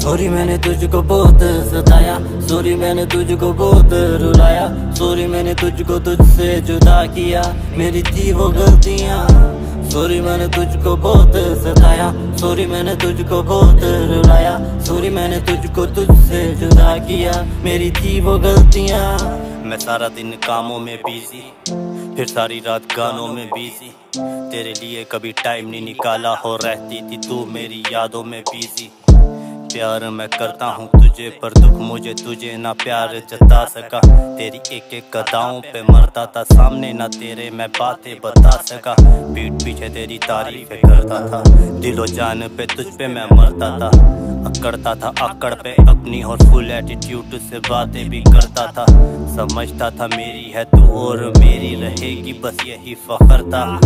Sorry میں نے تجھ کو بہت رولایا سوری میں نے جدا کیا میری تھی وہ غلطیاں سوری میں نے تجھ کو بہت ستایا، سوری میں نے تجھ کو بہت رولایا، سوری میں نے تجھ کو تجھ سے جدا کیا، میری تھی وہ غلطیاں۔ میں سارا دن کاموں میں بیزی پھر ساری رات گانوں میں بیزی تیرے لیے کبھی ٹائم نہیں نکالا، ہو رہتی تھی تو میری یادوں میں بیزی پیار میں کرتا ہوں تجھے، پر دکھ مجھے تجھے نہ پیار جتا سکا۔ تیری ایک ایک قداؤں پہ مرتا تھا، سامنے نہ تیرے میں باتیں بتا سکا۔ پیٹ پیچھے تیری تعریف کرتا تھا، دل و جان پہ تجھ پہ میں مرتا تھا۔ اکڑتا تھا اکڑ پہ اپنی اور فل ایٹیٹیوڈ سے باتیں بھی کرتا تھا۔ سمجھتا تھا میری ہے تو اور میری رہے گی، بس یہی فخر تھا۔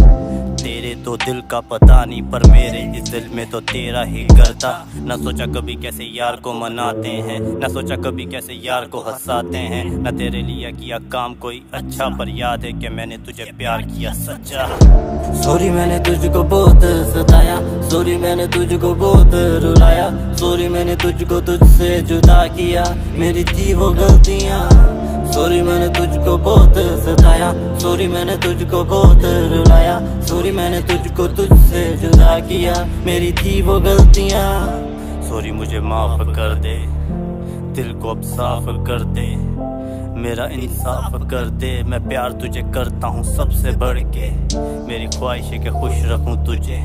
تیرے تو دل کا پتہ نہیں، پر میرے اس دل میں تو تیرا ہی کرتا نہ سوچا کبھی کیسے یار کو مناتے ہیں، نہ سوچا کبھی کیسے یار کو ہنساتے ہیں۔ نہ تیرے لیا کیا کام کوئی اچھا پر یاد ہے کہ میں نے تجھے پیار کیا سچا۔ سوری میں نے تجھ کو بہت ستایا، سوری میں نے تجھ کو بہت رلایا۔ سوری میں نے تجھ کو تجھ سے جدا کیا، میری تھی وہ غلطیاں۔ سوری میں نے تجھ کو بہت ستایا۔ سوری میں نے تجھ کو بہت رلایا، سوری میں نے تجھ کو تجھ سے جدا کیا، میری تھی وہ غلطیاں۔ سوری مجھے معاف کر دے۔ دل کو اب صاف کر دے۔ میرا انصاف کر دے۔ میں پیار تجھے کرتا ہوں سب سے بڑھ کے۔ میری خواہش ہے کہ خوش رکھوں تجھے۔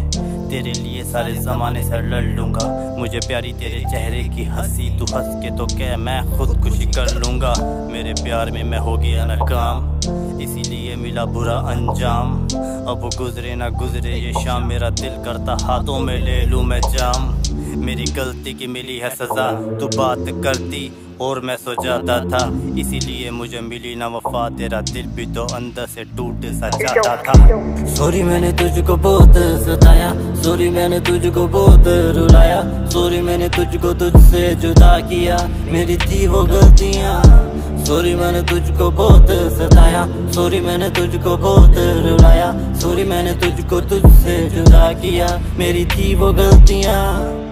تیرے لیے سارے زمانے سے لڑ لوں گا۔ مجھے پیاری تیرے چہرے کی ہنسی تو ہنس کے تو کہ میں خود کشی کر لوں گا۔ میرے پیار میں میں ہو گیا ناکام۔ اسی لیے ملا برا انجام۔ اب گزرے نہ گزرے، یہ شام میرا دل کرتا، ہاتھوں میں لے لوں میں جام۔ میری غلطی کی ملی ہے سزا، تو بات کرتی اور میں سو جاتا تھا، اسی لیے مجھے ملی نہ وفا، تیرا دل بھی تو اندر سے ٹوٹ سا جاتا تھا۔ سوری، میں نے تجھ کو بہت ستایا۔ سوری، میں نے تجھ کو بہت رولایا سوری، میں نے تجھ کو تجھ سے جدا کیا۔ میری تھی وہ غلطیاں۔ سوری، میں نے تجھ کو بہت ستایا۔ سوری، میں نے تجھ کو بہت رولایا سوری، میں نے تجھ کو تجھ سے جدا کیا۔ میری تھی وہ غلطیاں۔